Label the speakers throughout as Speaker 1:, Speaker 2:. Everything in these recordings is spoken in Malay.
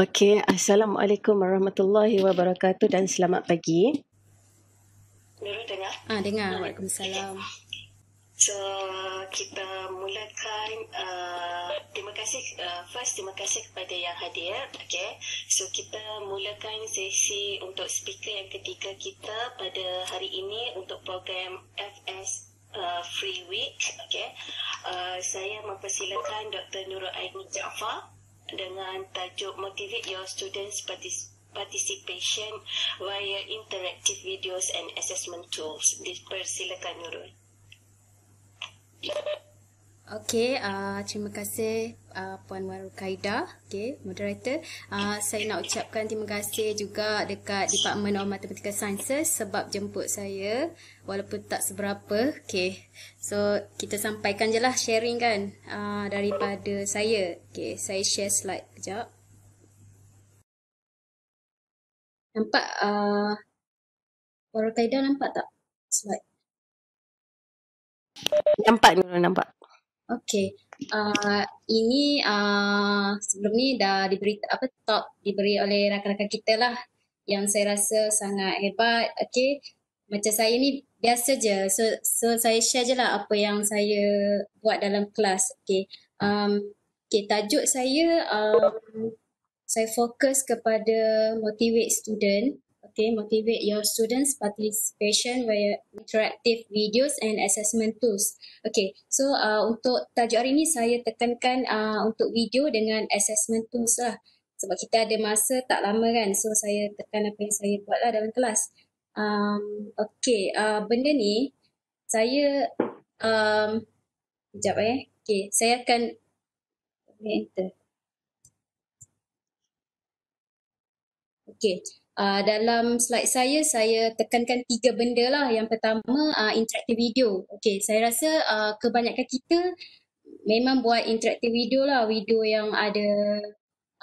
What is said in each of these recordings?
Speaker 1: Okey, Assalamualaikum warahmatullahi wabarakatuh dan selamat pagi.
Speaker 2: Nurul dengar?
Speaker 3: Ah, dengar. Waalaikumsalam.
Speaker 2: So, kita mulakan. Uh, terima kasih. Uh, first, terima kasih kepada yang hadir. Okay. So, kita mulakan sesi untuk speaker yang ketiga kita pada hari ini untuk program FS uh, Free Week. Okay. Uh, saya mempersilakan Dr. Nurul Aini Jaafar dengan tajuk Motivate Your Students Participation via Interactive Videos and Assessment Tools. Dipersilakan Nurul.
Speaker 3: Okey, uh, terima kasih uh, Puan Warul Kaida, okay, moderator. Uh, saya nak ucapkan terima kasih juga dekat Department of Mathematical Sciences sebab jemput saya walaupun tak seberapa. Okay, so kita sampaikan je lah sharing kan uh, daripada saya. Okay, saya share slide kejap. Nampak uh, Warul Kaida nampak tak slide?
Speaker 1: Nampak ni nampak.
Speaker 3: Okay. Uh, ini uh, sebelum ni dah diberi apa talk diberi oleh rakan-rakan kita lah yang saya rasa sangat hebat. Okay. Macam saya ni biasa je. So, so saya share je lah apa yang saya buat dalam kelas. Okay. Um, okay tajuk saya um, saya fokus kepada motivate student okay, motivate your students participation via interactive videos and assessment tools. Okay, so uh, untuk tajuk hari ini saya tekankan uh, untuk video dengan assessment tools lah. Sebab kita ada masa tak lama kan, so saya tekan apa yang saya buat lah dalam kelas. Um, okay, uh, benda ni saya, um, sekejap eh. Okay, saya akan enter. Okay, uh, dalam slide saya saya tekankan tiga benda lah. Yang pertama uh, interactive video. Okay, saya rasa uh, kebanyakan kita memang buat interactive video lah, video yang ada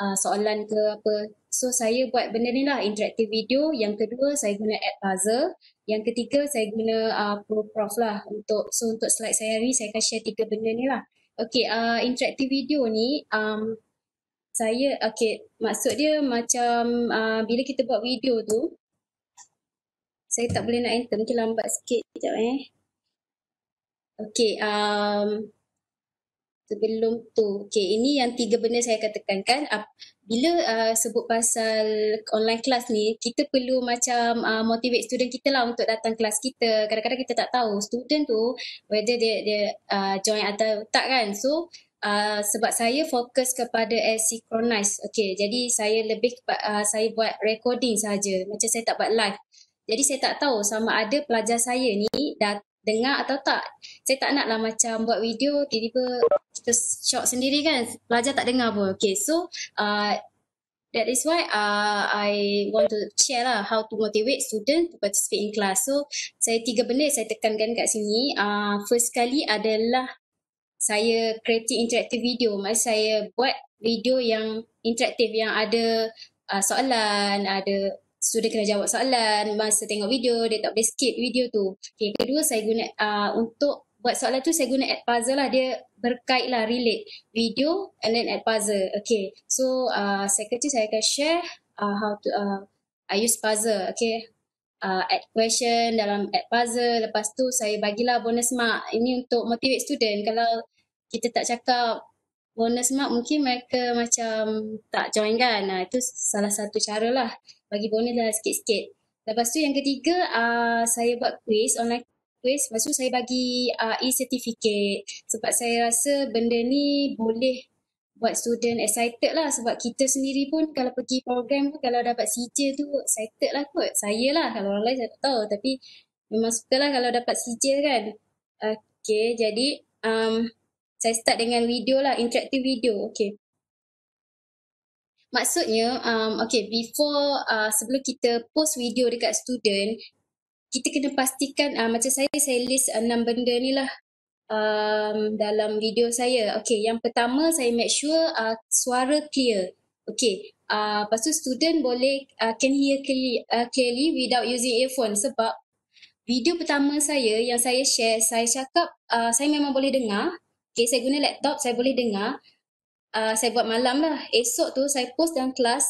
Speaker 3: uh, soalan ke apa. So saya buat benda ni lah interactive video. Yang kedua saya guna add puzzle. Yang ketiga saya guna uh, ProProf lah untuk so untuk slide saya hari saya akan share tiga benda ni lah. Okay, uh, interactive video ni um, saya okay maksud dia macam uh, bila kita buat video tu saya tak boleh nak enter mungkin lambat sikit sekejap eh. Okay um, sebelum tu okay ini yang tiga benda saya akan tekankan uh, bila uh, sebut pasal online class ni kita perlu macam uh, motivate student kita lah untuk datang kelas kita. Kadang-kadang kita tak tahu student tu whether dia dia uh, join atau tak kan. So Uh, sebab saya fokus kepada asynchronous. Okay, jadi saya lebih uh, saya buat recording saja. Macam saya tak buat live. Jadi saya tak tahu sama ada pelajar saya ni dah dengar atau tak. Saya tak naklah macam buat video tiba-tiba kita shock sendiri kan. Pelajar tak dengar pun. Okay, so uh, that is why uh, I want to share lah how to motivate student to participate in class. So saya tiga benda saya tekankan kat sini. Uh, first kali adalah saya creating interactive video. Maksud saya buat video yang interaktif yang ada uh, soalan, ada student kena jawab soalan, masa tengok video dia tak boleh skip video tu. Okay, kedua saya guna uh, untuk buat soalan tu saya guna add puzzle lah. Dia berkait lah relate video and then add puzzle. Okay, so uh, saya kecil saya akan share uh, how to uh, I use puzzle. Okay, uh, add question dalam add puzzle. Lepas tu saya bagilah bonus mark. Ini untuk motivate student. Kalau kita tak cakap bonus mark mungkin mereka macam tak join kan. Nah, itu salah satu cara lah bagi bonus lah sikit-sikit. Lepas tu yang ketiga uh, saya buat quiz online quiz. Lepas tu saya bagi uh, e-certificate sebab saya rasa benda ni boleh buat student excited lah sebab kita sendiri pun kalau pergi program tu kalau dapat CJ tu excited lah kot. Saya lah kalau orang lain saya tak tahu tapi memang suka lah kalau dapat CJ kan. Okay jadi um, saya start dengan video lah, interactive video. Okay. Maksudnya, um, okay, before, uh, sebelum kita post video dekat student, kita kena pastikan, uh, macam saya, saya list enam benda ni lah um, dalam video saya. Okay, yang pertama saya make sure uh, suara clear. Okay, uh, lepas tu student boleh uh, can hear clearly, uh, clearly without using earphone sebab video pertama saya yang saya share, saya cakap uh, saya memang boleh dengar Okay, saya guna laptop, saya boleh dengar. uh, saya buat malam lah. Esok tu saya post dalam kelas,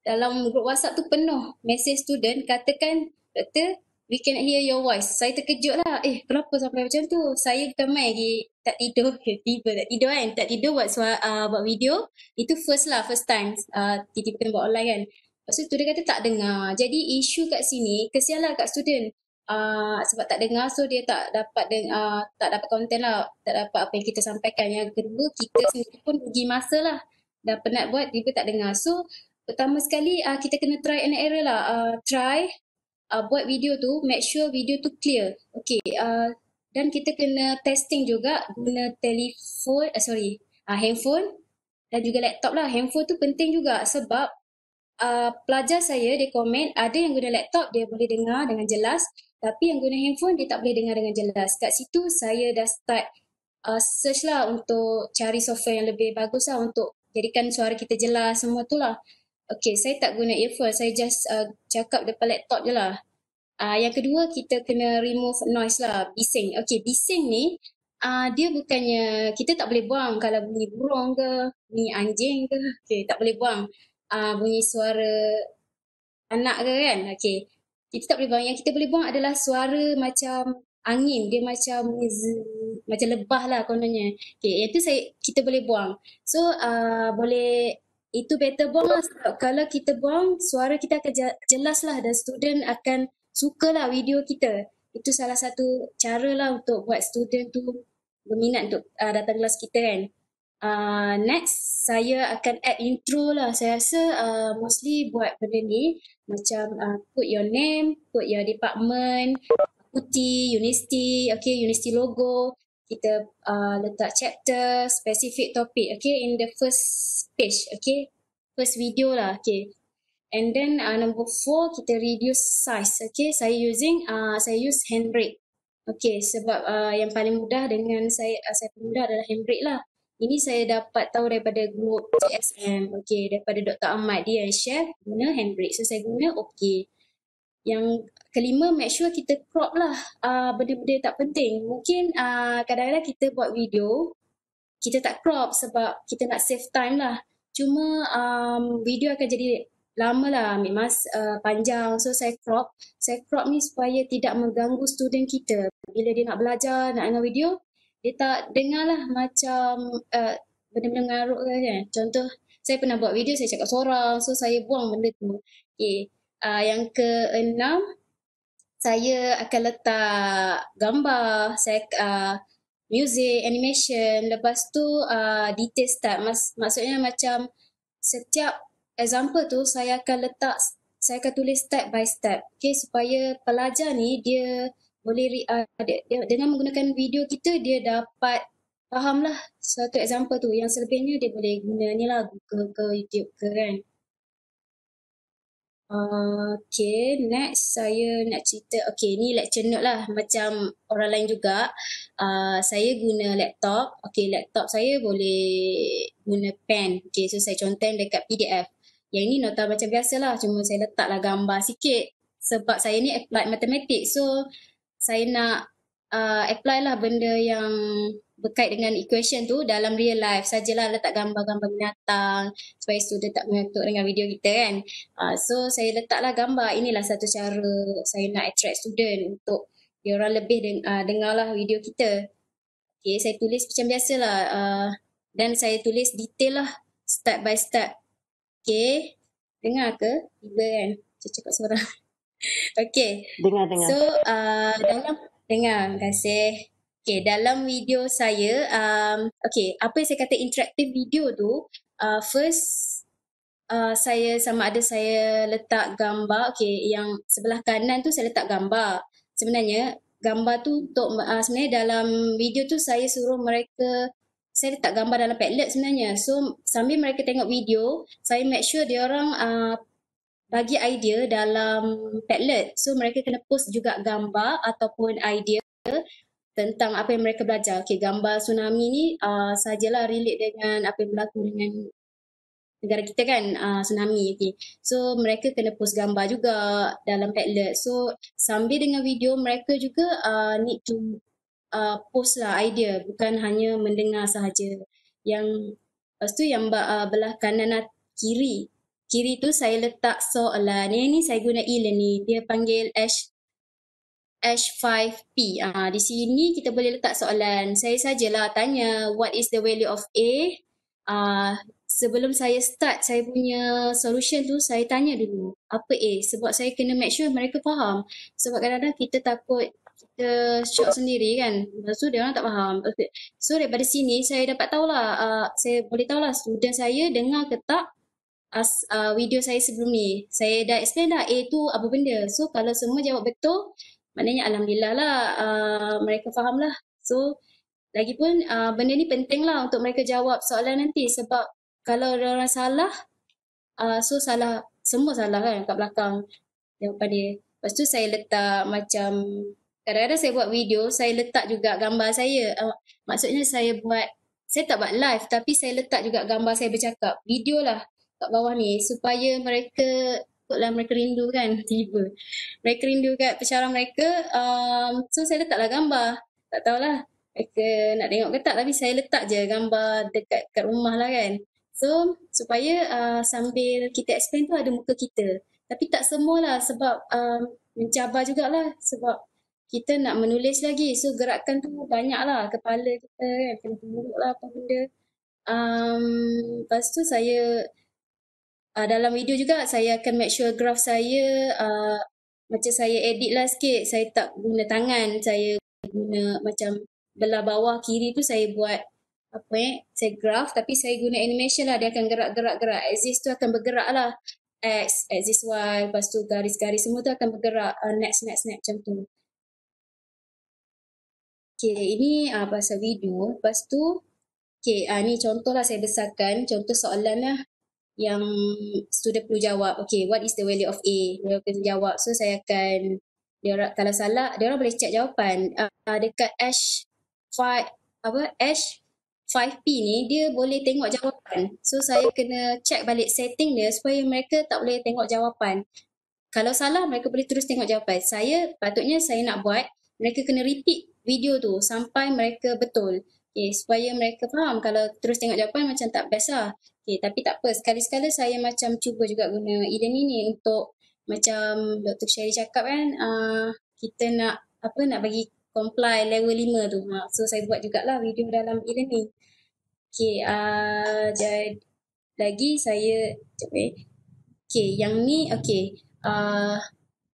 Speaker 3: dalam grup WhatsApp tu penuh message student katakan, Doktor, we can hear your voice. Saya terkejut lah. Eh, kenapa sampai macam tu? Saya main lagi tak tidur. Tiba tak tidur kan? Tak tidur buat suara, uh, buat video. Itu first lah, first time. Uh, tiba-tiba kena buat online kan. Lepas tu student kata tak dengar. Jadi isu kat sini, kesian lah kat student. Uh, sebab tak dengar so dia tak dapat deng- uh, tak dapat konten lah tak dapat apa yang kita sampaikan yang kedua kita sendiri pun rugi masa lah dah penat buat tiba tak dengar so pertama sekali uh, kita kena try and error lah uh, try uh, buat video tu make sure video tu clear okay uh, dan kita kena testing juga guna telefon uh, sorry uh, handphone dan juga laptop lah handphone tu penting juga sebab uh, pelajar saya dia komen ada yang guna laptop dia boleh dengar dengan jelas tapi yang guna handphone dia tak boleh dengar dengan jelas. Kat situ saya dah start uh, search lah untuk cari software yang lebih bagus lah untuk jadikan suara kita jelas semua tu lah. Okay, saya tak guna earphone. Saya just uh, cakap depan laptop je lah. Uh, yang kedua, kita kena remove noise lah, bising. Okay, bising ni uh, dia bukannya, kita tak boleh buang kalau bunyi burung ke, bunyi anjing ke. Okay, tak boleh buang uh, bunyi suara anak ke kan. Okay, kita tak boleh buang. Yang kita boleh buang adalah suara macam angin. Dia macam macam lebah lah kononnya. Okay, itu saya kita boleh buang. So, uh, boleh itu better buang lah sebab kalau kita buang suara kita akan jelas lah dan student akan suka lah video kita. Itu salah satu cara lah untuk buat student tu berminat untuk uh, datang kelas kita kan. Uh, next, saya akan add intro lah. Saya rasa uh, mostly buat benda ni macam uh, put your name, put your department, putih, university, okay, university logo. Kita uh, letak chapter, specific topic, okay, in the first page, okay. First video lah, okay. And then uh, number four, kita reduce size, okay. Saya using, uh, saya use handbrake. Okay, sebab uh, yang paling mudah dengan saya, uh, saya paling mudah adalah handbrake lah. Ini saya dapat tahu daripada group CSM. Okay, daripada Dr. Ahmad dia share guna handbrake. So saya guna okay. Yang kelima, make sure kita crop lah uh, benda-benda tak penting. Mungkin uh, kadang-kadang kita buat video, kita tak crop sebab kita nak save time lah. Cuma um, video akan jadi lama lah, mas uh, panjang. So saya crop. Saya crop ni supaya tidak mengganggu student kita. Bila dia nak belajar, nak dengar video, dia tak dengar lah macam uh, benda-benda mengarut kan. Contoh, saya pernah buat video, saya cakap seorang. So saya buang benda tu. Okay. Uh, yang keenam, saya akan letak gambar, saya uh, music, animation. Lepas tu uh, detail start. Mas, maksudnya macam setiap example tu saya akan letak, saya akan tulis step by step. Okay, supaya pelajar ni dia boleh uh, dia, dia, dengan menggunakan video kita dia dapat faham lah satu example tu. Yang selebihnya dia boleh guna ni lah Google ke YouTube ke kan. Okay, next saya nak cerita. Okay, ni lecture note lah. Macam orang lain juga. Uh, saya guna laptop. Okay, laptop saya boleh guna pen. Okay, so saya contoh dekat PDF. Yang ini nota macam biasa lah. Cuma saya letaklah gambar sikit. Sebab saya ni applied matematik. So, saya nak uh, apply lah benda yang berkait dengan equation tu dalam real life sajalah letak gambar-gambar binatang supaya student tak mengantuk dengan video kita kan. Uh, so saya letaklah gambar inilah satu cara saya nak attract student untuk dia orang lebih deng- uh, dengarlah video kita. Okay, saya tulis macam biasalah uh, dan saya tulis detail lah step by step. Okay, dengar ke? Tiba kan? Saya cakap seorang. okay.
Speaker 1: Dengar, dengar.
Speaker 3: So, uh, dalam, dengar, terima kasih. Okay, dalam video saya, um, okay, apa yang saya kata interaktif video tu, uh, first, uh, saya sama ada saya letak gambar, okay, yang sebelah kanan tu saya letak gambar. Sebenarnya, gambar tu untuk, uh, sebenarnya dalam video tu saya suruh mereka, saya letak gambar dalam Padlet sebenarnya. So, sambil mereka tengok video, saya make sure dia orang uh, bagi idea dalam Padlet. So mereka kena post juga gambar ataupun idea tentang apa yang mereka belajar. Okay, gambar tsunami ni uh, sajalah relate dengan apa yang berlaku dengan negara kita kan, uh, tsunami. Okay. So mereka kena post gambar juga dalam Padlet. So sambil dengan video mereka juga uh, need to uh, post lah idea bukan hanya mendengar sahaja. Yang Lepas tu yang uh, belah kanan kiri. Kiri tu saya letak soalan. Ni saya guna e-learning. Dia panggil Ash H5P. Uh, di sini kita boleh letak soalan. Saya sajalah tanya what is the value of A. Uh, sebelum saya start saya punya solution tu, saya tanya dulu apa A. Sebab saya kena make sure mereka faham. Sebab kadang-kadang kita takut kita shock sendiri kan. Lepas tu dia orang tak faham. So daripada sini saya dapat tahulah, uh, saya boleh tahulah student saya dengar ke tak as, uh, video saya sebelum ni. Saya dah explain dah A tu apa benda. So kalau semua jawab betul, maknanya Alhamdulillah lah uh, mereka faham lah. So lagipun uh, benda ni penting lah untuk mereka jawab soalan nanti sebab kalau orang salah, uh, so salah, semua salah kan kat belakang jawapan dia. Lepas tu saya letak macam, kadang-kadang saya buat video, saya letak juga gambar saya. Uh, maksudnya saya buat, saya tak buat live tapi saya letak juga gambar saya bercakap. Video lah kat bawah ni supaya mereka Takutlah mereka rindu kan tiba. Mereka rindu kat pesyarah mereka. Um, so saya letaklah gambar. Tak tahulah mereka nak tengok ke tak tapi saya letak je gambar dekat kat rumah lah kan. So supaya uh, sambil kita explain tu ada muka kita. Tapi tak semualah sebab um, mencabar jugalah sebab kita nak menulis lagi. So gerakan tu banyak lah kepala kita kan. Kena tunduk lah apa benda. Um, lepas tu saya uh, dalam video juga saya akan make sure graph saya uh, macam saya edit lah sikit. Saya tak guna tangan. Saya guna macam belah bawah kiri tu saya buat apa eh, saya graph tapi saya guna animation lah. Dia akan gerak-gerak-gerak. Axis tu akan bergerak lah. X, axis Y, lepas tu garis-garis semua tu akan bergerak. Uh, next, next, next macam tu. Okay, ini uh, pasal video. Lepas tu, okay, uh, ni contoh lah saya besarkan. Contoh soalan lah yang student perlu jawab. Okay, what is the value of A? Dia akan jawab. So, saya akan, dia orang, kalau salah, dia orang boleh check jawapan. Uh, dekat Ash 5, apa, Ash 5P ni, dia boleh tengok jawapan. So, saya kena check balik setting dia supaya mereka tak boleh tengok jawapan. Kalau salah, mereka boleh terus tengok jawapan. Saya, patutnya saya nak buat, mereka kena repeat video tu sampai mereka betul. Okay, supaya mereka faham kalau terus tengok jawapan macam tak best lah. Okay, tapi tak apa. Sekali-sekala saya macam cuba juga guna e-learning ni untuk macam Dr. Sherry cakap kan, uh, kita nak apa nak bagi comply level 5 tu. Uh, so saya buat jugalah video dalam e-learning. Okay, uh, jadi lagi saya, cepat eh. Okay, yang ni, okay. Uh,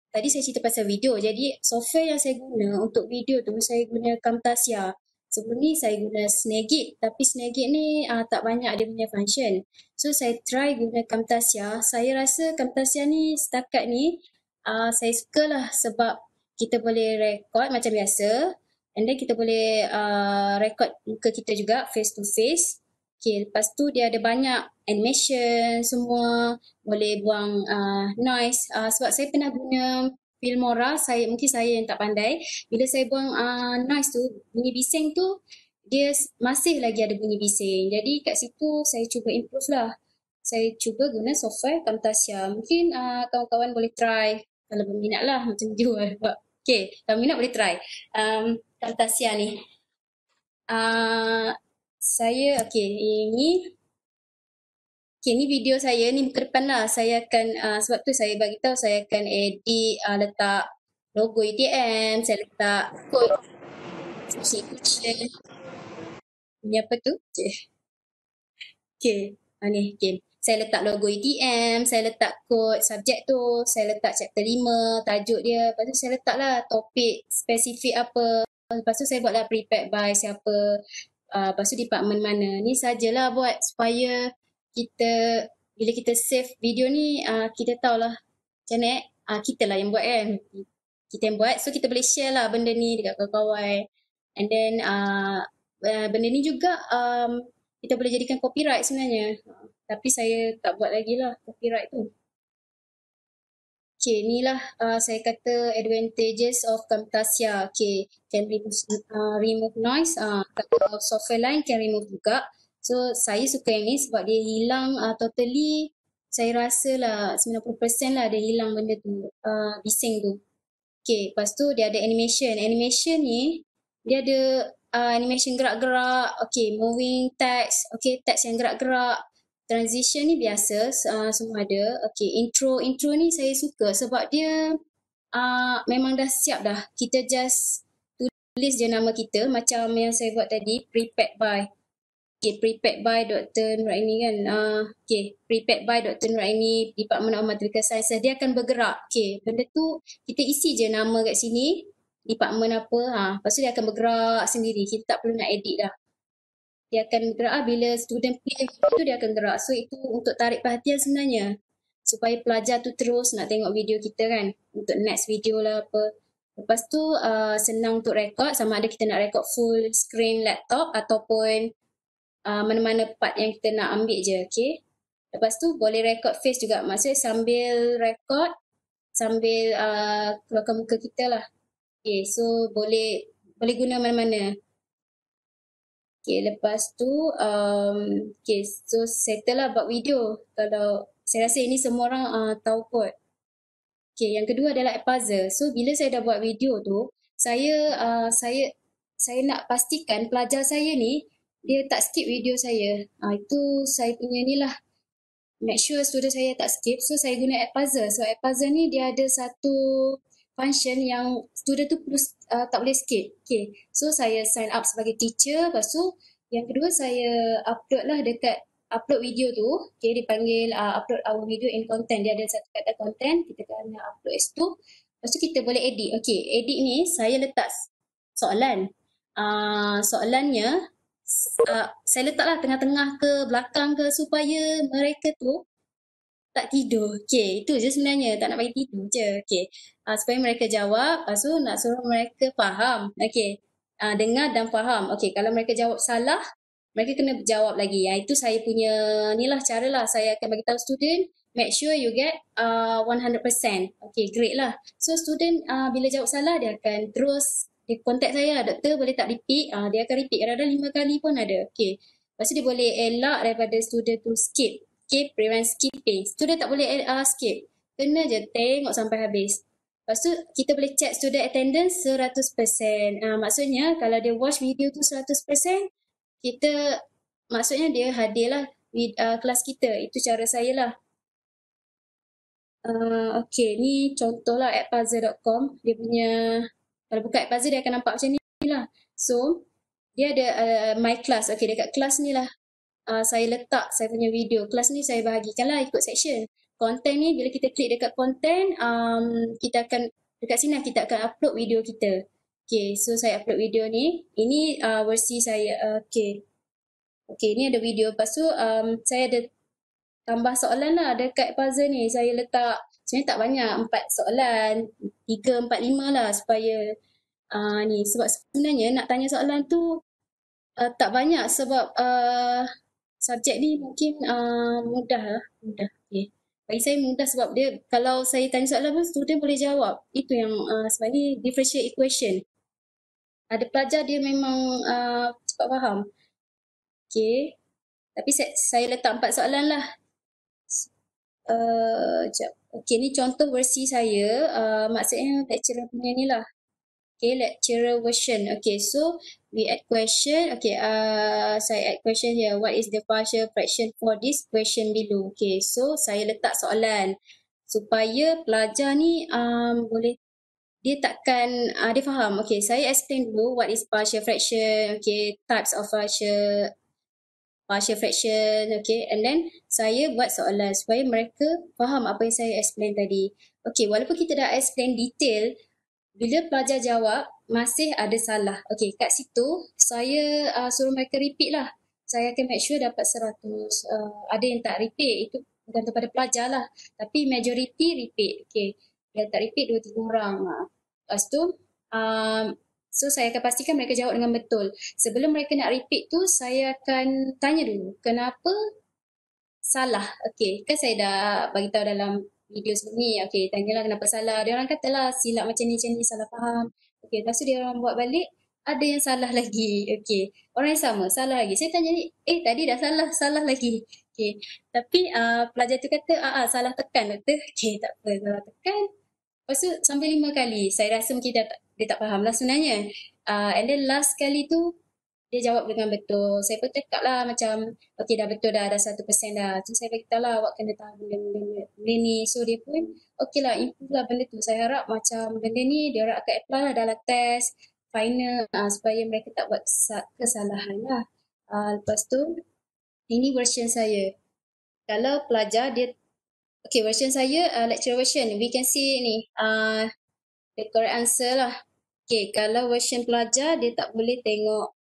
Speaker 3: tadi saya cerita pasal video. Jadi software yang saya guna untuk video tu, saya guna Camtasia. Sebelum ni saya guna Snagit tapi Snagit ni uh, tak banyak dia punya function. So saya try guna Camtasia. Saya rasa Camtasia ni setakat ni uh, saya suka lah sebab kita boleh record macam biasa and then kita boleh uh, record muka kita juga face to face. Okay, lepas tu dia ada banyak animation semua, boleh buang uh, noise. Uh, sebab saya pernah guna Filmora, saya mungkin saya yang tak pandai. Bila saya buang uh, noise tu, bunyi bising tu, dia masih lagi ada bunyi bising. Jadi kat situ saya cuba improve lah. Saya cuba guna software Camtasia. Mungkin uh, kawan-kawan boleh try kalau berminat lah macam tu. okay, kalau minat boleh try. Um, Camtasia ni. Uh, saya, okay, ini Okay, ni video saya ni ke depan lah. Saya akan, uh, sebab tu saya bagi tahu saya akan edit, uh, letak logo ATM, saya letak code subscription. Ni apa tu? Okay. Okay, uh, ni okay. Saya letak logo ATM, saya letak kod subjek tu, saya letak chapter 5, tajuk dia. Lepas tu saya letak lah topik spesifik apa. Lepas tu saya buatlah prepared by siapa, uh, lepas tu department mana. Ni sajalah buat supaya kita bila kita save video ni uh, kita tahulah macam mana eh uh, kita lah yang buat kan kita yang buat so kita boleh share lah benda ni dekat kawan-kawan and then uh, uh, benda ni juga um, kita boleh jadikan copyright sebenarnya uh, tapi saya tak buat lagi lah copyright tu Okay, inilah uh, saya kata advantages of Camtasia. Okay, can remove, uh, remove noise. Uh, kalau software lain can remove juga. So saya suka yang ni sebab dia hilang uh, totally saya rasa lah 90% lah dia hilang benda tu uh, bising tu. Okay lepas tu dia ada animation. Animation ni dia ada uh, animation gerak-gerak, okay, moving text, okay, text yang gerak-gerak, transition ni biasa, uh, semua ada. Okay, intro, intro ni saya suka sebab dia uh, memang dah siap dah. Kita just tulis je nama kita macam yang saya buat tadi, prepared by. Okay, prepared by Dr. Nuraini kan. Uh, okay, prepared by Dr. Nuraini, Department of Mathematical Sciences. Dia akan bergerak. Okay, benda tu kita isi je nama kat sini, department apa. Ha, lepas tu dia akan bergerak sendiri. Kita tak perlu nak edit dah. Dia akan bergerak ah, bila student play tu dia akan gerak. So itu untuk tarik perhatian sebenarnya. Supaya pelajar tu terus nak tengok video kita kan. Untuk next video lah apa. Lepas tu uh, senang untuk record sama ada kita nak record full screen laptop ataupun uh, mana-mana part yang kita nak ambil je, okay. Lepas tu boleh record face juga, maksudnya sambil record, sambil uh, keluarkan muka kita lah. Okay, so boleh boleh guna mana-mana. Okay, lepas tu, um, okay, so settle lah buat video. Kalau saya rasa ini semua orang uh, tahu kot. Okay, yang kedua adalah puzzle. So, bila saya dah buat video tu, saya uh, saya saya nak pastikan pelajar saya ni dia tak skip video saya. Ah itu saya punya ni lah. Make sure student saya tak skip. So saya guna app puzzle. So app puzzle ni dia ada satu function yang student tu perlu uh, tak boleh skip. Okay. So saya sign up sebagai teacher. Lepas tu yang kedua saya upload lah dekat upload video tu. Okay dipanggil uh, upload our video in content. Dia ada satu kata content. Kita kena upload S2. Lepas tu kita boleh edit. Okay edit ni saya letak soalan. Uh, soalannya uh, saya letaklah tengah-tengah ke belakang ke supaya mereka tu tak tidur. Okay, itu je sebenarnya. Tak nak bagi tidur je. Okay, uh, supaya mereka jawab. Lepas tu nak suruh mereka faham. Okay, uh, dengar dan faham. Okay, kalau mereka jawab salah, mereka kena jawab lagi. Uh, itu saya punya ni lah cara lah. Saya akan bagi tahu student, make sure you get uh, 100%. Okay, great lah. So student uh, bila jawab salah, dia akan terus dia contact saya, doktor boleh tak repeat? Uh, dia akan repeat kadang-kadang lima kali pun ada. Okay. Lepas tu dia boleh elak daripada student tu skip. Okay, prevent skipping. Student tak boleh uh, skip. Kena je tengok sampai habis. Lepas tu kita boleh check student attendance 100%. Uh, maksudnya kalau dia watch video tu 100%, kita maksudnya dia hadir lah uh, kelas kita. Itu cara saya lah. Uh, okay, ni contoh lah at puzzle.com. Dia punya kalau buka puzzle dia akan nampak macam ni lah. So, dia ada uh, my class. Okay, dekat kelas ni lah uh, saya letak saya punya video. Kelas ni saya bahagikan lah ikut section. Content ni bila kita klik dekat content, um, kita akan dekat sini lah kita akan upload video kita. Okay, so saya upload video ni. Ini uh, versi saya. Uh, okay. Okay, ni ada video. Lepas tu um, saya ada tambah soalan lah dekat puzzle ni. Saya letak sebenarnya tak banyak empat soalan tiga empat lima lah supaya uh, ni. Sebab sebenarnya nak tanya soalan tu uh, tak banyak sebab uh, subjek ni mungkin uh, mudah lah. Mudah okay. bagi saya mudah sebab dia kalau saya tanya soalan pun student boleh jawab. Itu yang uh, sebab ni differential equation. Ada pelajar dia memang uh, cepat faham. Okay. tapi saya, saya letak empat soalan lah uh, Okay, ni contoh versi saya. Uh, maksudnya lecturer punya ni lah. Okay, lecturer version. Okay, so we add question. Okay, uh, saya add question here. What is the partial fraction for this question below? Okay, so saya letak soalan supaya pelajar ni um, boleh dia takkan uh, dia faham. Okay, saya explain dulu what is partial fraction. Okay, types of partial partial fraction, okay. And then saya buat soalan supaya mereka faham apa yang saya explain tadi. Okay, walaupun kita dah explain detail, bila pelajar jawab, masih ada salah. Okay, kat situ saya uh, suruh mereka repeat lah. Saya akan make sure dapat 100. Uh, ada yang tak repeat, itu bergantung pada pelajar lah. Tapi majority repeat. Okay, yang tak repeat dua tiga orang. Uh. Lepas tu, um, So saya akan pastikan mereka jawab dengan betul. Sebelum mereka nak repeat tu, saya akan tanya dulu, kenapa salah? Okay, kan saya dah bagi tahu dalam video sebelum ni. Okay, tanyalah kenapa salah. Dia orang katalah silap macam ni, macam ni, salah faham. Okay, lepas tu dia orang buat balik, ada yang salah lagi. Okay, orang yang sama, salah lagi. Saya tanya ni, eh tadi dah salah, salah lagi. Okay, tapi uh, pelajar tu kata, ah, ah salah tekan doktor. Okay, tak apa, salah tekan. Lepas tu sampai lima kali, saya rasa mungkin dia tak, dia tak faham lah sebenarnya. Uh, and then last kali tu dia jawab dengan betul. Saya pun cakap lah macam okay dah betul dah, dah satu persen dah. So saya beritahu lah awak kena tahu benda-benda ni. So dia pun okay lah improve lah benda tu. Saya harap macam benda ni dia harap akan apply lah dalam test final uh, supaya mereka tak buat kesalahan lah. Uh, lepas tu ini version saya. Kalau pelajar dia Okay, version saya, uh, lecture version. We can see ni, uh, the correct answer lah. Okay, kalau version pelajar, dia tak boleh tengok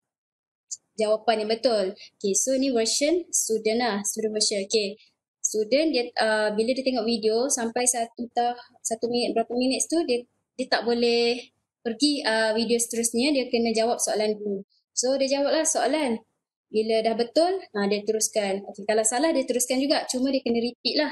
Speaker 3: jawapan yang betul. Okay, so ni version student lah, student version. Okay, student dia uh, bila dia tengok video sampai satu tah satu minit berapa minit tu dia dia tak boleh pergi uh, video seterusnya dia kena jawab soalan dulu. So dia jawablah soalan. Bila dah betul, uh, dia teruskan. Okay, kalau salah dia teruskan juga. Cuma dia kena repeat lah.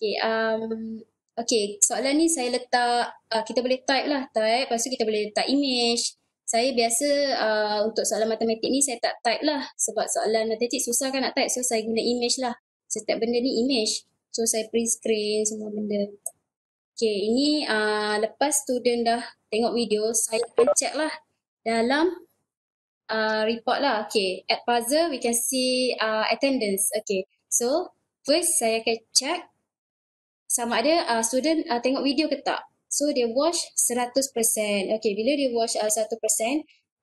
Speaker 3: Okay, um, okay soalan ni saya letak, uh, kita boleh type lah. Type, lepas tu kita boleh letak image. Saya biasa uh, untuk soalan matematik ni saya tak type lah sebab soalan matematik susah kan nak type. So saya guna image lah. Setiap benda ni image. So saya print screen semua benda. Okay ini uh, lepas student dah tengok video saya akan check lah dalam uh, report lah. Okay at puzzle we can see uh, attendance. Okay so first saya akan check sama ada uh, student uh, tengok video ke tak So dia wash 100%. Okay, bila dia wash uh, 100%,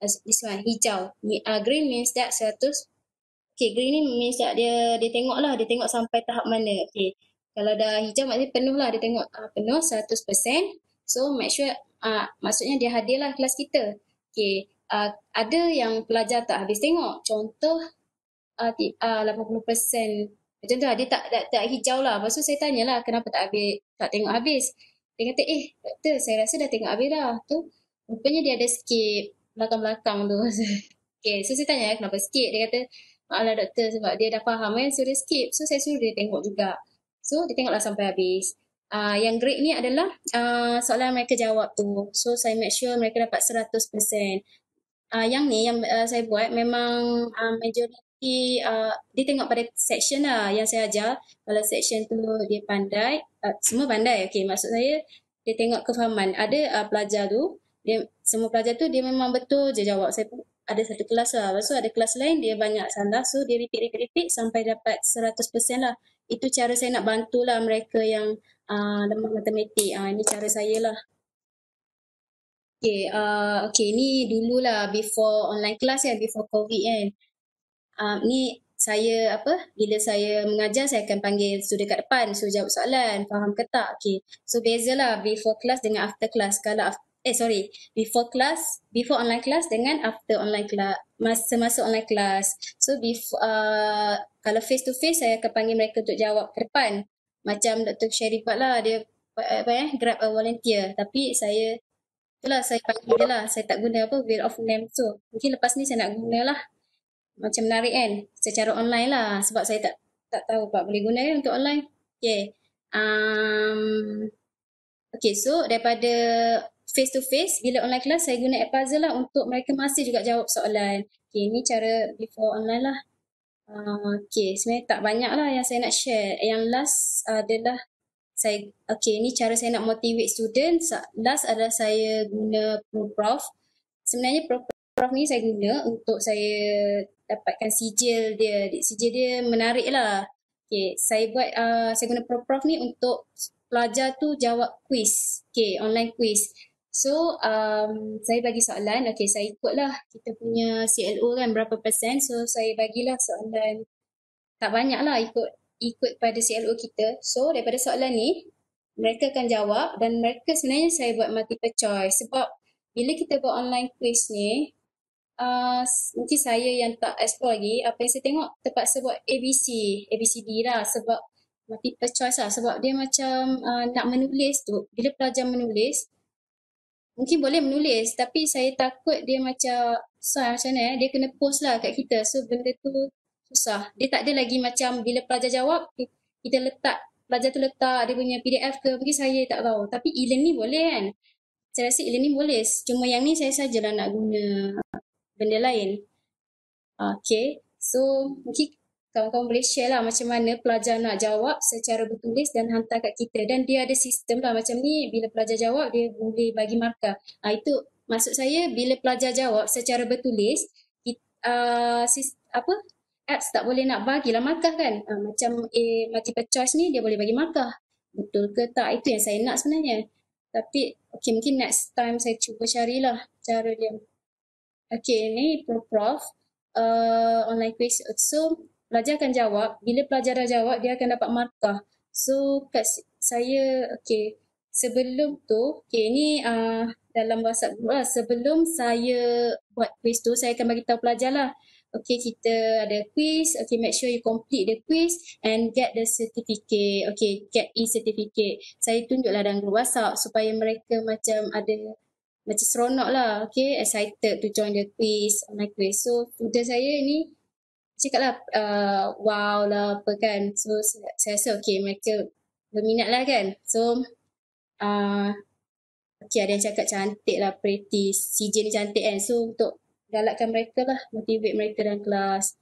Speaker 3: uh, this one hijau. Uh, green means that 100. Okay, green ni means that dia dia tengok lah, dia tengok sampai tahap mana. Okay, kalau dah hijau maknanya penuh lah, dia tengok uh, penuh 100%. So make sure, uh, maksudnya dia hadir lah kelas kita. Okay, uh, ada yang pelajar tak habis tengok. Contoh, uh, uh, 80%. Macam tu lah, dia tak, tak, tak hijau lah. Lepas tu saya tanyalah kenapa tak habis, tak tengok habis. Dia kata, eh doktor saya rasa dah tengok habis dah. Tu rupanya dia ada skip belakang-belakang tu. okay, so saya tanya kenapa skip. Dia kata, maaflah doktor sebab dia dah faham kan, so dia skip. So saya suruh dia tengok juga. So dia tengoklah sampai habis. Uh, yang great ni adalah uh, soalan mereka jawab tu. So saya make sure mereka dapat 100%. Uh, yang ni yang uh, saya buat memang uh, majority uh, dia tengok pada section lah yang saya ajar. Kalau section tu dia pandai, uh, semua pandai. Okay, maksud saya dia tengok kefahaman. Ada uh, pelajar tu, dia semua pelajar tu dia memang betul je jawab. Saya pun ada satu kelas lah. Lepas tu ada kelas lain dia banyak salah. So dia repeat, repeat, repeat sampai dapat 100% lah. Itu cara saya nak bantulah mereka yang uh, lemah matematik. Uh, ini cara saya lah. Okay, uh, okay ni dululah before online class ya, before COVID kan. Uh, ni saya apa bila saya mengajar saya akan panggil student kat depan so jawab soalan faham ke tak? Okey. So bezalah before class dengan after class. Kalau after, eh sorry before class before online class dengan after online class masa masuk online class. So before uh, kalau face to face saya akan panggil mereka untuk jawab ke depan. Macam Dr. Sherry buat lah dia apa eh grab a volunteer. Tapi saya itulah saya panggil dia lah. Saya tak guna apa wheel of name so mungkin lepas ni saya nak guna lah macam menarik kan? Secara online lah. Sebab saya tak tak tahu pak boleh guna kan untuk online? Okay um, okay so daripada face to face bila online class saya guna app puzzle lah untuk mereka masih juga jawab soalan. Okay ni cara before online lah. Uh, okay sebenarnya tak banyak lah yang saya nak share. Yang last adalah saya okay ni cara saya nak motivate student last adalah saya guna prof. Sebenarnya prof prof ni saya guna untuk saya dapatkan sijil dia. Sijil dia menarik lah. Okay, saya buat, uh, saya guna prof-prof ni untuk pelajar tu jawab quiz. Okay, online quiz. So, um, saya bagi soalan. Okay, saya ikutlah kita punya CLO kan berapa persen. So, saya bagilah soalan. Tak banyak lah ikut ikut pada CLO kita. So, daripada soalan ni, mereka akan jawab dan mereka sebenarnya saya buat multiple choice. Sebab bila kita buat online quiz ni, uh, mungkin saya yang tak explore lagi, apa yang saya tengok terpaksa buat ABC, ABCD lah sebab multiple choice lah sebab dia macam uh, nak menulis tu, bila pelajar menulis, mungkin boleh menulis tapi saya takut dia macam susah macam mana eh, dia kena post lah kat kita so benda tu susah. Dia tak ada lagi macam bila pelajar jawab, kita letak, pelajar tu letak dia punya PDF ke, mungkin saya tak tahu. Tapi e-learning boleh kan? Saya rasa e-learning boleh. Cuma yang ni saya sajalah nak guna benda lain. Okay, so mungkin kawan-kawan boleh share lah macam mana pelajar nak jawab secara bertulis dan hantar kat kita. Dan dia ada sistem lah macam ni, bila pelajar jawab dia boleh bagi markah. Ha, itu maksud saya bila pelajar jawab secara bertulis, kita, uh, sis, apa apps tak boleh nak bagilah markah kan. Uh, macam eh, multiple choice ni dia boleh bagi markah. Betul ke tak? Itu yang saya nak sebenarnya. Tapi okay, mungkin next time saya cuba carilah cara dia. Okay, ni Prof. Uh, online quiz. So, pelajar akan jawab. Bila pelajar dah jawab, dia akan dapat markah. So, kat saya, okay. Sebelum tu, okay, ni uh, dalam WhatsApp group lah. Sebelum saya buat quiz tu, saya akan tahu pelajar lah. Okay, kita ada quiz. Okay, make sure you complete the quiz and get the certificate. Okay, get e-certificate. Saya tunjuklah dalam group WhatsApp supaya mereka macam ada macam seronok lah. Okay, excited to join the quiz, online quiz. So, student saya ni cakap lah uh, wow lah apa kan. So, saya rasa okay, mereka berminat lah kan. So, uh, okay ada yang cakap cantik lah pretty. CJ ni cantik kan. So, untuk galakkan mereka lah, motivate mereka dalam kelas.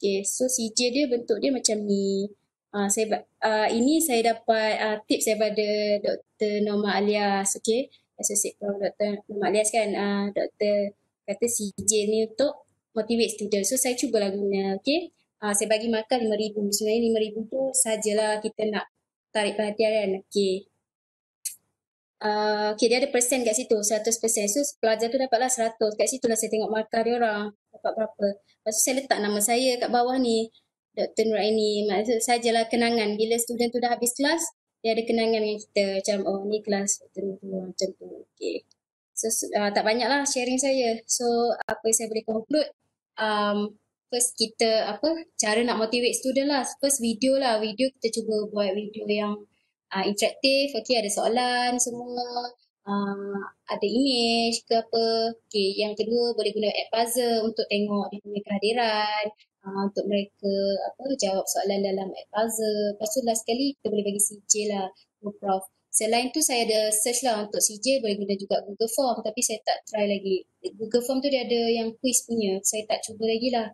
Speaker 3: Okay, so CJ dia bentuk dia macam ni. Uh, saya uh, ini saya dapat uh, tips daripada Dr. Norma Alias, okay. Associate Prof. Dr. Norma Alias kan, uh, Dr. kata CJ ni untuk motivate student. So saya cubalah guna, okay. Uh, saya bagi makan RM5,000. Sebenarnya RM5,000 tu sajalah kita nak tarik perhatian kan, okay. Uh, okay, dia ada persen kat situ, 100%. So, pelajar tu dapatlah 100. Kat situ lah saya tengok markah dia orang. Dapat berapa. Lepas tu saya letak nama saya kat bawah ni. Dr. Nuraini. Maksud sajalah kenangan. Bila student tu dah habis kelas, dia ada kenangan dengan kita. Macam, oh ni kelas. Nuraini. Macam tu. Okay. So, uh, tak banyak lah sharing saya. So, apa saya boleh conclude. Um, first kita, apa, cara nak motivate student lah. First video lah. Video kita cuba buat video yang uh, interaktif, okay ada soalan semua, uh, ada image ke apa. Okay, yang kedua boleh guna app puzzle untuk tengok dia punya kehadiran, uh, untuk mereka apa jawab soalan dalam puzzle. Lepas tu last sekali kita boleh bagi CJ lah, Prof. Selain tu saya ada search lah untuk CJ boleh guna juga Google Form tapi saya tak try lagi. Google Form tu dia ada yang quiz punya. Saya tak cuba lagi lah.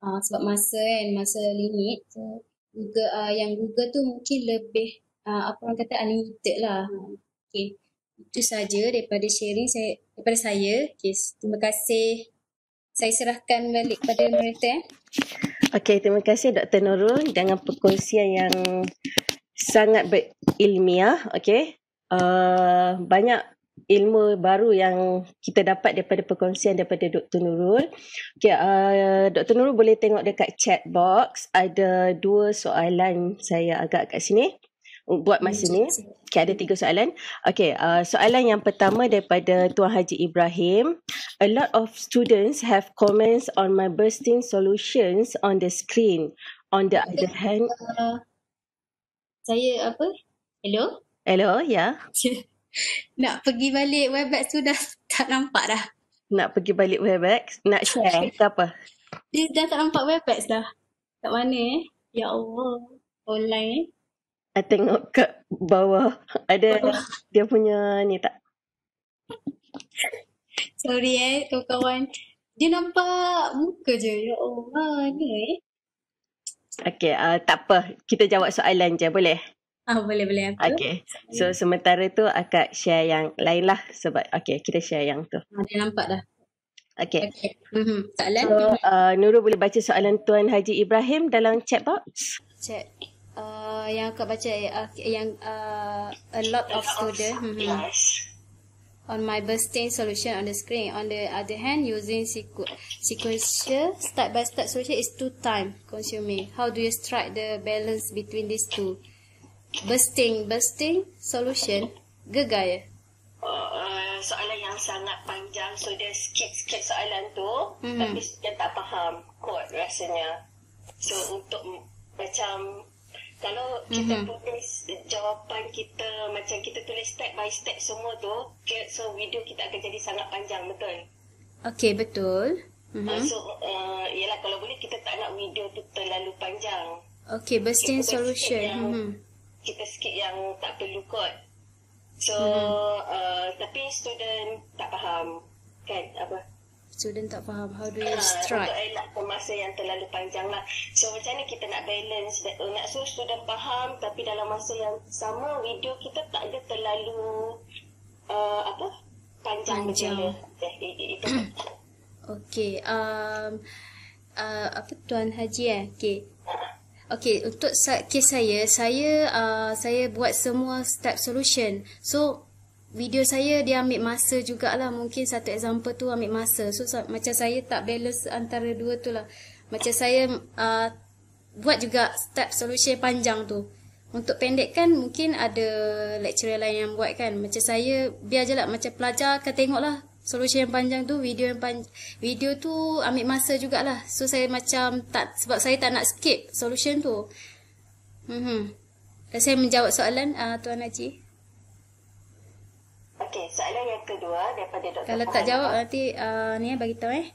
Speaker 3: Uh, sebab masa kan, masa limit. So, Google, uh, yang Google tu mungkin lebih uh, apa orang kata unlimited lah. Okay. Itu saja daripada sharing saya daripada saya. Okay. Terima kasih. Saya serahkan balik kepada mereka.
Speaker 1: Okay, terima kasih Dr. Nurul dengan perkongsian yang sangat berilmiah. Okay. Uh, banyak ilmu baru yang kita dapat daripada perkongsian daripada Dr. Nurul. Okay, uh, Dr. Nurul boleh tengok dekat chat box. Ada dua soalan saya agak kat sini buat masa ni. Okay, ada tiga soalan. Okay, uh, soalan yang pertama daripada Tuan Haji Ibrahim. A lot of students have comments on my bursting solutions on the screen. On the other hand... Uh,
Speaker 3: saya apa? Hello?
Speaker 1: Hello, ya.
Speaker 3: Yeah. Nak pergi balik Webex tu dah tak nampak dah.
Speaker 1: Nak pergi balik Webex? Nak share ke apa?
Speaker 3: Dia dah tak nampak Webex dah. Kat mana eh? Ya Allah. Online eh.
Speaker 1: I tengok kat bawah ada oh. dia punya ni tak?
Speaker 3: Sorry eh kawan-kawan. Dia nampak muka je. Ya Allah ni eh.
Speaker 1: Okay, uh, tak apa. Kita jawab soalan je boleh?
Speaker 3: Ah, boleh boleh.
Speaker 1: Apa? Okay. So sementara tu akak share yang lain lah sebab okay kita share yang tu.
Speaker 3: Ah, dia nampak dah.
Speaker 1: Okay.
Speaker 3: okay. Mm-hmm. Soalan?
Speaker 1: So, uh, Nurul boleh baca soalan Tuan Haji Ibrahim dalam chat box?
Speaker 3: Chat uh, yang kau baca uh, yang uh, a lot of student mm-hmm. on my bursting solution on the screen. On the other hand, using sequ- sequential start by start solution is too time consuming. How do you strike the balance between these two? Bursting, bursting solution, gegar ya?
Speaker 2: Uh, soalan yang sangat panjang so dia skip soalan tu mm-hmm. tapi dia tak faham kod rasanya so untuk macam kalau kita mm-hmm. tulis jawapan kita macam kita tulis step by step semua tu so video kita akan jadi sangat panjang betul
Speaker 3: okey betul
Speaker 2: mm-hmm. uh, so uh, yalah kalau boleh kita tak nak video tu terlalu panjang
Speaker 3: okey bursting solution
Speaker 2: yang, mm-hmm. kita skip yang tak perlu kod so mm-hmm. uh, tapi student tak faham kan apa
Speaker 3: student tak faham how do you uh, strike
Speaker 2: untuk elakkan masa yang terlalu panjang lah so macam ni kita nak balance nak suruh student faham tapi dalam masa yang sama video kita tak ada terlalu uh, apa panjang,
Speaker 3: Panjang.
Speaker 2: Eh, itu.
Speaker 3: Okey, um, uh, apa Tuan Haji eh? Okey. Okey, untuk kes saya, saya uh, saya buat semua step solution. So, video saya dia ambil masa jugalah. Mungkin satu example tu ambil masa. So, sa- macam saya tak balance antara dua tu lah. Macam saya uh, buat juga step solution panjang tu. Untuk pendekkan mungkin ada lecturer lain yang buat kan. Macam saya biar je lah macam pelajar akan tengok lah solution yang panjang tu video yang panjang video tu ambil masa jugalah. So saya macam tak sebab saya tak nak skip solution tu. Mhm. Dan saya menjawab soalan uh, Tuan Haji.
Speaker 2: Okey, soalan yang kedua daripada Dr.
Speaker 3: Kalau tak
Speaker 2: Farhana.
Speaker 3: jawab nanti uh, ni eh bagi tahu eh.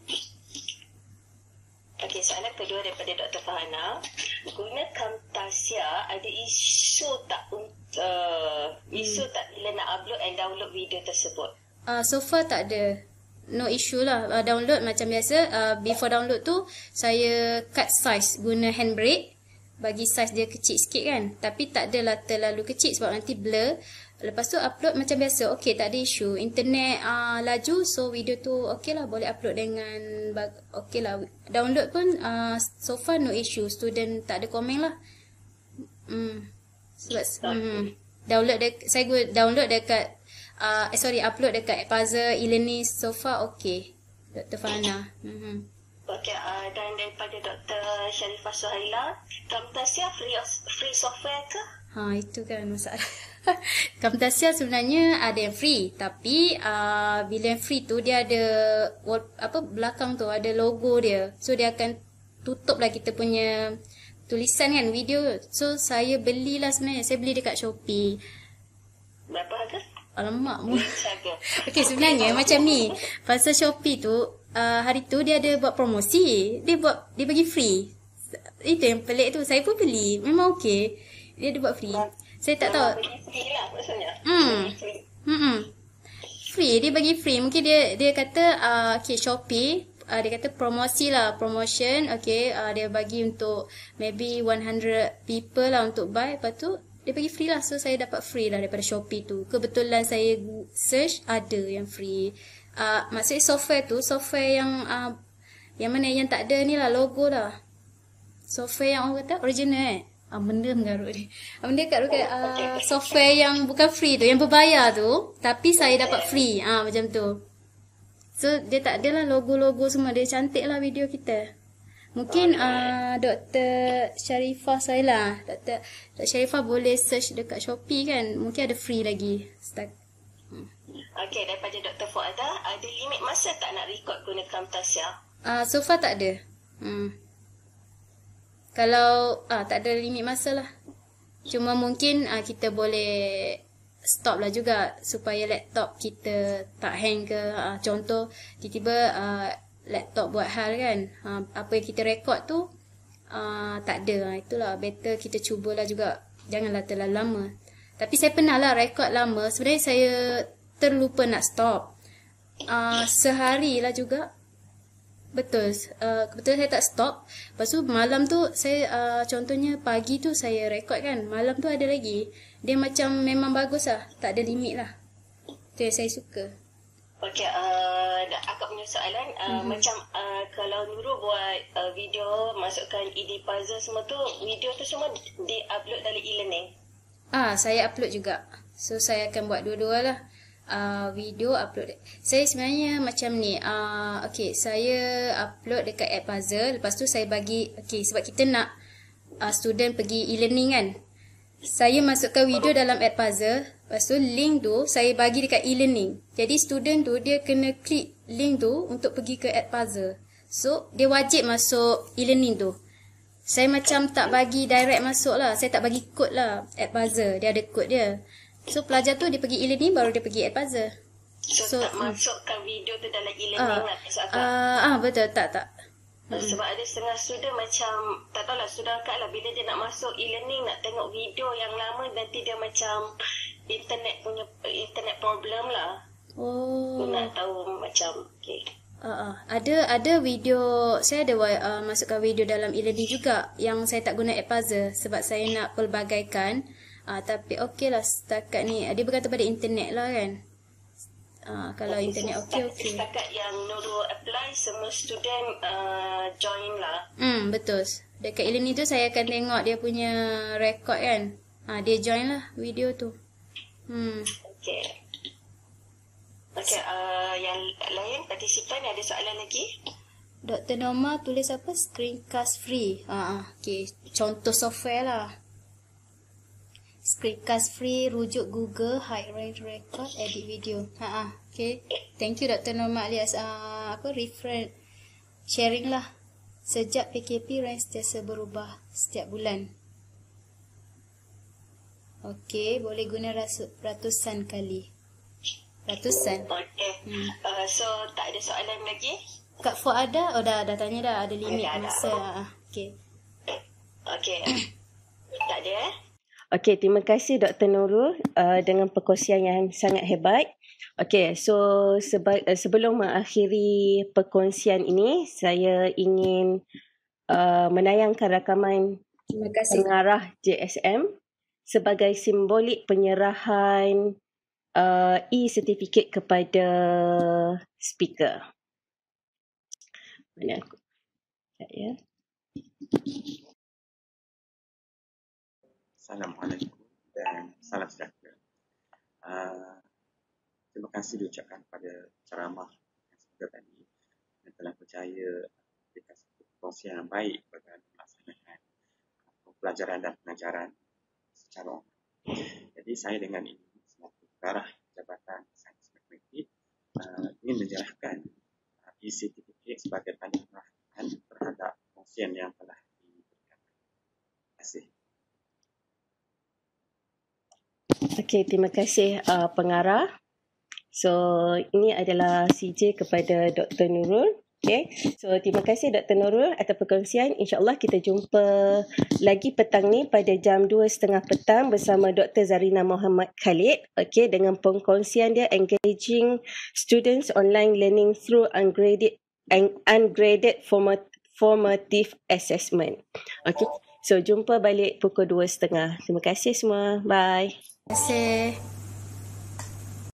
Speaker 2: Okey, soalan kedua daripada Dr. Fahana. Guna Camtasia, ada isu tak uh, isu
Speaker 3: Hmm.
Speaker 2: tak bila nak upload and download video tersebut?
Speaker 3: Uh, so far tak ada no issue lah uh, download macam biasa uh, before download tu saya cut size guna handbrake bagi size dia kecil sikit kan tapi tak adalah terlalu kecil sebab nanti blur lepas tu upload macam biasa okey tak ada isu internet uh, laju so video tu okey lah boleh upload dengan okey lah download pun uh, so far no issue student tak ada komen lah hmm sebab hmm, download dek, saya guna download dekat uh, eh, sorry upload dekat puzzle e-learning so far okey Dr. Fana. Mhm.
Speaker 2: Okey, uh, dan daripada Dr. Sharifah Suhaila, Camtasia free free software ke?
Speaker 3: Ha itu kan masalah. Camtasia sebenarnya ada yang free tapi uh, bila yang free tu dia ada wall, apa belakang tu ada logo dia. So dia akan tutup lah kita punya tulisan kan video. So saya belilah sebenarnya saya beli dekat Shopee.
Speaker 2: Berapa harga?
Speaker 3: Alamak mu. Okey sebenarnya macam ni. Pasal Shopee tu uh, hari tu dia ada buat promosi. Dia buat dia bagi free. Itu yang pelik tu. Saya pun beli. Memang okey. Dia ada buat free. Saya tak tahu.
Speaker 2: Bagi free lah maksudnya.
Speaker 3: Hmm. Hmm. Free dia bagi free. Mungkin dia dia kata uh, okay Shopee uh, dia kata promosi lah promotion okay uh, dia bagi untuk maybe 100 people lah untuk buy lepas tu dia bagi free lah so saya dapat free lah daripada Shopee tu kebetulan saya search ada yang free uh, maksudnya software tu software yang uh, yang mana yang tak ada ni lah logo lah software yang orang kata original eh Ah, benda mengarut ni. Ah, benda kat dekat uh, software yang bukan free tu, yang berbayar tu, tapi saya dapat free. Ah macam tu. So dia tak adalah logo-logo semua, dia cantik lah video kita. Mungkin uh, Dr. Sharifah saya lah. Dr. Dr. Sharifah boleh search dekat Shopee kan. Mungkin ada free lagi. Start.
Speaker 2: Okey, daripada Dr. Fuada, ada limit masa tak nak record guna Camtasia?
Speaker 3: Uh, so far tak ada. Hmm. Kalau ah tak ada limit masa lah. Cuma mungkin ah, kita boleh stop lah juga supaya laptop kita tak hang ke. Ah, contoh tiba-tiba ah, laptop buat hal kan. Ah, apa yang kita rekod tu ah, tak ada. Ah, itulah better kita cubalah juga. Janganlah terlalu lama. Tapi saya pernah lah rekod lama. Sebenarnya saya terlupa nak stop. Uh, sehari lah juga Betul. Uh, kebetulan saya tak stop. Lepas tu malam tu saya uh, contohnya pagi tu saya rekod kan. Malam tu ada lagi. Dia macam memang bagus lah. Tak ada limit lah. Tu yang saya suka.
Speaker 2: Okey, uh, akak punya soalan, uh, mm-hmm. macam uh, kalau Nurul buat uh, video, masukkan ED puzzle semua tu, video tu semua di-upload dalam e-learning?
Speaker 3: Ah, saya upload juga. So saya akan buat dua-dua lah. Uh, video upload. Saya sebenarnya macam ni. Uh, okay, saya upload dekat app puzzle. Lepas tu saya bagi, okay sebab kita nak uh, student pergi e-learning kan. Saya masukkan video dalam app puzzle. Lepas tu link tu saya bagi dekat e-learning. Jadi student tu dia kena klik link tu untuk pergi ke app puzzle. So dia wajib masuk e-learning tu. Saya macam tak bagi direct masuk lah. Saya tak bagi kod lah app puzzle. Dia ada kod dia. So pelajar tu dia pergi e-learning baru dia pergi puzzle.
Speaker 2: So,
Speaker 3: So,
Speaker 2: tak
Speaker 3: mm.
Speaker 2: masukkan video tu dalam e-learning
Speaker 3: Ah,
Speaker 2: lah maksud akak?
Speaker 3: uh, ah betul tak tak.
Speaker 2: Sebab ada setengah student macam, tak tahulah student akak lah, bila dia nak masuk e-learning, nak tengok video yang lama, nanti dia macam internet punya, internet problem lah.
Speaker 3: Oh.
Speaker 2: Dia nak tahu macam, okay.
Speaker 3: Uh, uh. Ada ada video saya ada uh, masukkan video dalam e-learning juga yang saya tak guna app puzzle sebab saya nak pelbagaikan. Uh, tapi okey lah setakat ni dia bergantung pada internet lah kan. Uh, kalau internet okey okey.
Speaker 2: Setakat yang Nurul apply semua student uh, join lah.
Speaker 3: Hmm betul. Dekat Ilini tu saya akan tengok dia punya rekod kan. Ah dia join lah video tu. Hmm.
Speaker 2: Okey. Okey, uh, yang lain partisipan ada soalan lagi?
Speaker 3: Dr. Norma tulis apa? Screencast free. Ah, ah okey. Contoh software lah. Screencast free, rujuk Google, high rate record, edit video. Ha ah, okay. Thank you Dr. Norma alias uh, apa reference sharing lah. Sejak PKP rank sentiasa berubah setiap bulan. Okay, boleh guna ratusan kali. Ratusan.
Speaker 2: Okay. Hmm. Uh, so, tak ada soalan lagi?
Speaker 3: Kak Fu ada? Oh, dah, dah tanya dah. Ada limit ada, masa. Ada. Okay.
Speaker 2: Okay. tak ada eh?
Speaker 1: Okey, terima kasih Dr. Nurul uh, dengan perkongsian yang sangat hebat. Okey, so seba- uh, sebelum mengakhiri perkongsian ini, saya ingin uh, menayangkan rakaman pengarah JSM sebagai simbolik penyerahan uh, e-certificate kepada speaker. Mana aku? Ya.
Speaker 4: Assalamualaikum dan salam sejahtera. Uh, terima kasih diucapkan kepada ceramah yang sudah tadi yang telah percaya memberikan satu proses yang baik bagi melaksanakan pelajaran dan pengajaran secara online. Jadi saya dengan ini selaku pengarah Jabatan Sains Matematik uh, ingin menyerahkan uh, e-certificate sebagai tanda terhadap proses yang telah diberikan. Terima kasih.
Speaker 1: Okey, terima kasih uh, pengarah. So, ini adalah CJ kepada Dr. Nurul. Okay, so terima kasih Dr. Nurul atas perkongsian. InsyaAllah kita jumpa lagi petang ni pada jam 2.30 petang bersama Dr. Zarina Muhammad Khalid. Okay, dengan perkongsian dia Engaging Students Online Learning Through Ungraded, ungraded Formative Assessment. Okay, so jumpa balik pukul 2.30. Terima kasih semua. Bye.
Speaker 3: Terima kasih.